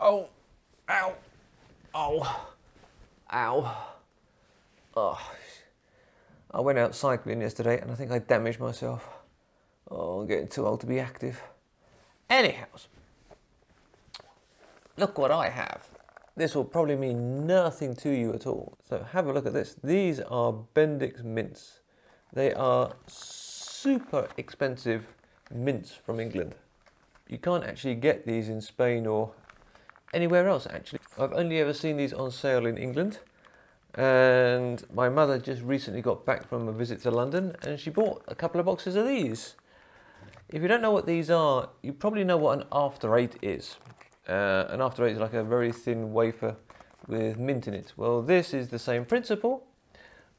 Oh, ow, oh, ow. Oh, I went out cycling yesterday and I think I damaged myself. Oh, I'm getting too old to be active. Anyhow, look what I have. This will probably mean nothing to you at all. So have a look at this. These are Bendicks mints. They are super expensive mints from England. You can't actually get these in Spain or anywhere else actually. I've only ever seen these on sale in England and my mother just recently got back from a visit to London and she bought a couple of boxes of these. If you don't know what these are, you probably know what an after eight is. Uh, an after eight is like a very thin wafer with mint in it. Well, this is the same principle,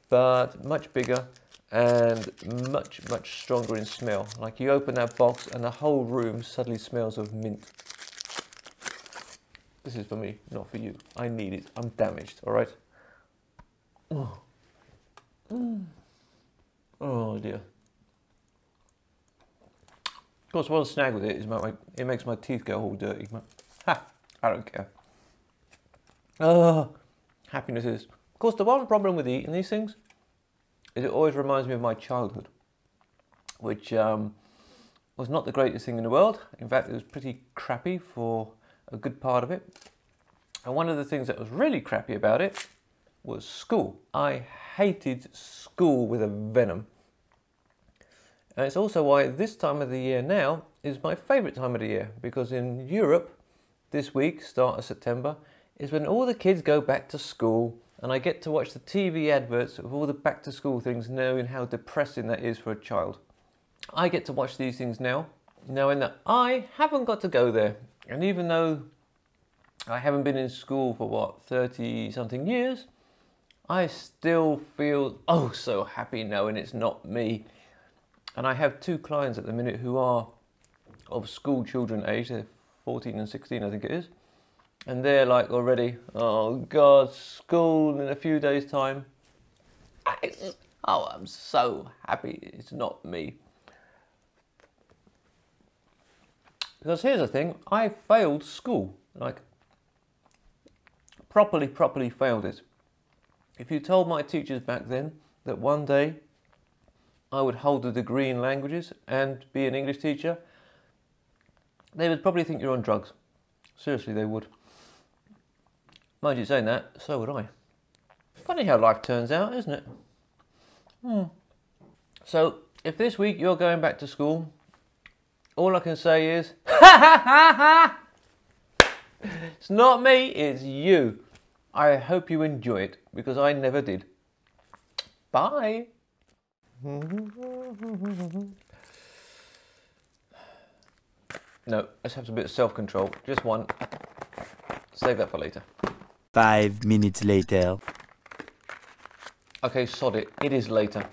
but much bigger and much, much stronger in smell. Like you open that box and the whole room suddenly smells of mint. This is for me, not for you. I need it. I'm damaged, all right? Oh, oh dear. Of course, one snag with it is my, it makes my teeth go all dirty. Ha! I don't care. Oh, happiness is. Of course, the one problem with eating these things is it always reminds me of my childhood, which um, was not the greatest thing in the world. In fact, it was pretty crappy for a good part of it. And one of the things that was really crappy about it was school. I hated school with a venom. And it's also why this time of the year now is my favourite time of the year because in Europe, this week, start of September, is when all the kids go back to school and I get to watch the TV adverts of all the back to school things knowing how depressing that is for a child. I get to watch these things now, knowing that I haven't got to go there. And even though I haven't been in school for what, 30 something years, I still feel oh so happy knowing it's not me. And I have two clients at the minute who are of school children age, they're 14 and 16 I think it is. And they're like already, oh God, school in a few days time. Oh, I'm so happy it's not me. Because here's the thing, I failed school, like properly, properly failed it. If you told my teachers back then that one day I would hold a degree in languages and be an English teacher, they would probably think you're on drugs. Seriously, they would. Mind you saying that, so would I. Funny how life turns out, isn't it? Hmm. So, if this week you're going back to school, all I can say is! It's not me, it's you. I hope you enjoy it because I never did. Bye. No, let's have a bit of self-control. Just one. Save that for later. Five minutes later. Okay, sod it. It is later.